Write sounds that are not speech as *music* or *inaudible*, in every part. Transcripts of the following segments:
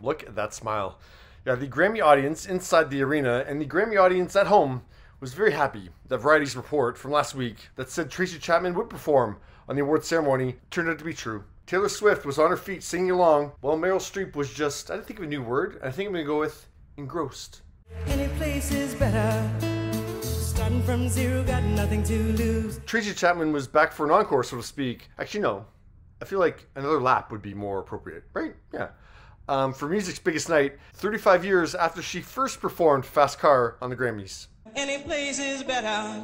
Look at that smile. Yeah, the Grammy audience inside the arena and the Grammy audience at home was very happy that Variety's report from last week that said Tracy Chapman would perform on the award ceremony turned out to be true. Taylor Swift was on her feet singing along, while Meryl Streep was just, I didn't think of a new word, I think I'm gonna go with engrossed. Any place is better. Starting from zero, got nothing to lose. Tracy Chapman was back for an encore, so to speak. Actually, no. I feel like another lap would be more appropriate, right? Yeah. Um, for music's biggest night, 35 years after she first performed Fast Car on the Grammys. Any place is better.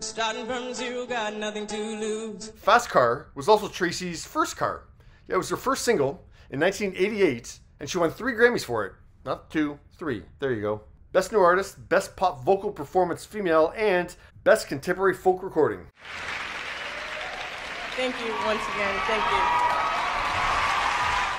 Starting from zero, got nothing to lose. Fast Car was also Tracy's first car. Yeah, it was her first single in 1988, and she won three Grammys for it. Not two, three. There you go. Best New Artist, Best Pop Vocal Performance Female, and Best Contemporary Folk Recording. Thank you once again. Thank you.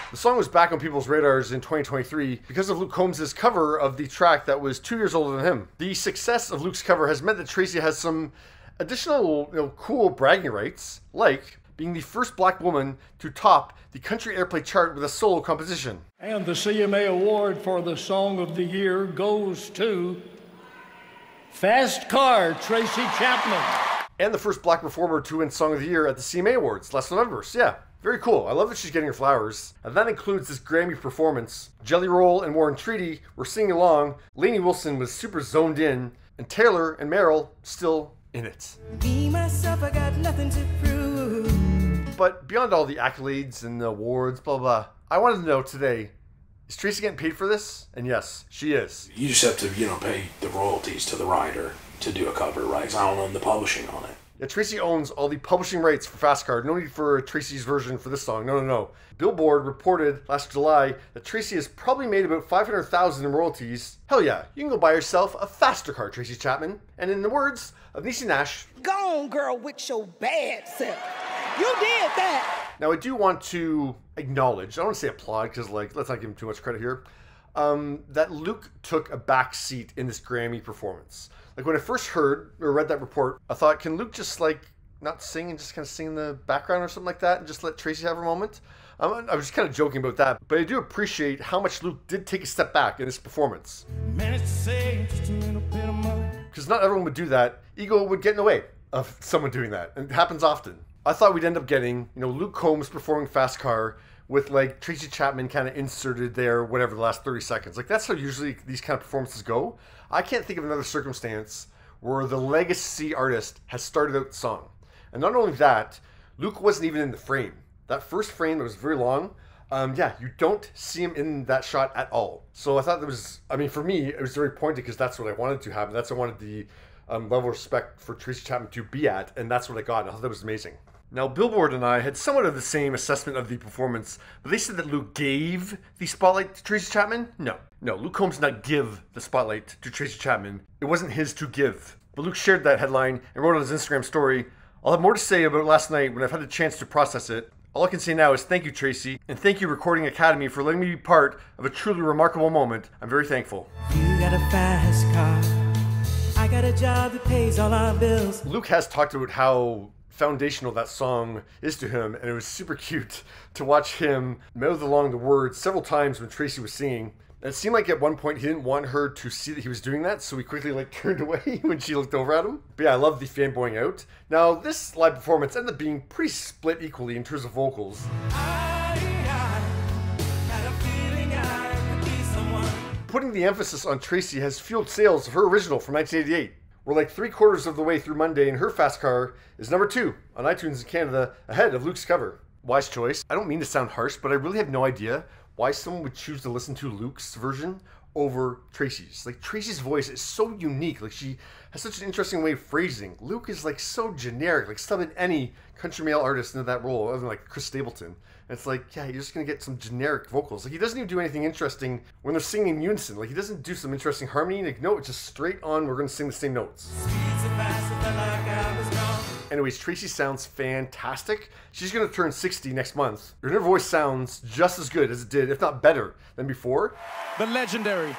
The song was back on people's radars in 2023 because of Luke Combs' cover of the track that was two years older than him. The success of Luke's cover has meant that Tracy has some additional, you know, cool bragging rights, like being the first black woman to top the country airplay chart with a solo composition. And the CMA award for the Song of the Year goes to Fast Car, Tracy Chapman. And the first black performer to win Song of the Year at the CMA Awards last November. So yeah, very cool. I love that she's getting her flowers. And that includes this Grammy performance. Jelly Roll and War and Treaty were singing along. Lainey Wilson was super zoned in. And Taylor and Meryl still in it. Be myself, I got nothing to prove. But beyond all the accolades and the awards, blah, blah, blah, I wanted to know today is Tracy getting paid for this? And yes, she is. You just have to, you know, pay the royalties to the writer to do a cover, right? 'Cause I don't own the publishing on it. Yeah, Tracy owns all the publishing rights for Fast Car. No need for Tracy's version for this song. No, no, no. Billboard reported last July that Tracy has probably made about 500,000 in royalties. Hell yeah, you can go buy yourself a faster car, Tracy Chapman. And in the words of Niecy Nash, Go on, girl, with your bad self. You did that. Now, I do want to acknowledge, I don't want to say applaud because, like, let's not give him too much credit here, um, that Luke took a back seat in this Grammy performance. Like, when I first heard or read that report, I thought, can Luke just, like, not sing and just kind of sing in the background or something like that and just let Tracy have her moment? Um, I was just kind of joking about that, but I do appreciate how much Luke did take a step back in this performance. Managed to save just a little bit of money. Because not everyone would do that. Ego would get in the way of someone doing that, and it happens often. I thought we'd end up getting, you know, Luke Combs performing Fast Car with like Tracy Chapman kind of inserted there, whatever the last 30 seconds. Like that's how usually these kind of performances go. I can't think of another circumstance where the legacy artist has started out the song. And not only that, Luke wasn't even in the frame. That first frame that was very long, um, yeah, you don't see him in that shot at all. So I thought that was, I mean, for me, it was very pointed because that's what I wanted to happen. That's what I wanted the um, level of respect for Tracy Chapman to be at, and that's what I got. And I thought that was amazing. Now, Billboard and I had somewhat of the same assessment of the performance, but they said that Luke gave the spotlight to Tracy Chapman. No, no, Luke Combs did not give the spotlight to Tracy Chapman. It wasn't his to give. But Luke shared that headline and wrote on his Instagram story. I'll have more to say about last night when I've had the chance to process it. All I can say now is thank you, Tracy, and thank you, Recording Academy, for letting me be part of a truly remarkable moment. I'm very thankful. You got a fast car. I got a job that pays all our bills. Luke has talked about how foundational that song is to him, and it was super cute to watch him mouth along the words several times when Tracy was singing. And it seemed like at one point he didn't want her to see that he was doing that, so he quickly like *laughs* turned away *laughs* when she looked over at him. But yeah, I love the fanboying out. Now this live performance ended up being pretty split equally in terms of vocals. Putting the emphasis on Tracy has fueled sales of her original from 1988. We're like three quarters of the way through Monday, and her fast car is number two on iTunes in Canada, ahead of Luke's cover. Wise choice. I don't mean to sound harsh, but I really have no idea why someone would choose to listen to Luke's version over Tracy's. Like Tracy's voice is so unique. Like she has such an interesting way of phrasing. Luke is like so generic. Like summon any country male artist into that role, other than like Chris Stapleton. And it's like, yeah, you're just gonna get some generic vocals. Like he doesn't even do anything interesting when they're singing in unison. Like he doesn't do some interesting harmony. Like no, it's just straight on. We're gonna sing the same notes. Anyways, Tracy sounds fantastic. She's going to turn 60 next month. Her inner voice sounds just as good as it did, if not better, than before. The legendary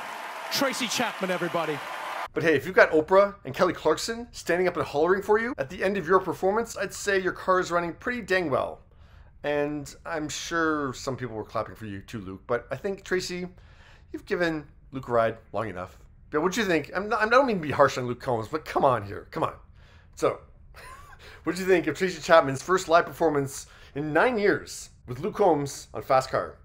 Tracy Chapman, everybody. But hey, if you've got Oprah and Kelly Clarkson standing up and hollering for you at the end of your performance, I'd say your car is running pretty dang well. And I'm sure some people were clapping for you too, Luke. But I think, Tracy, you've given Luke a ride long enough. But what do you think? I'm not, I don't mean to be harsh on Luke Combs, but come on here. Come on. So, what did you think of Tracy Chapman's first live performance in nine years with Luke Combs on Fast Car?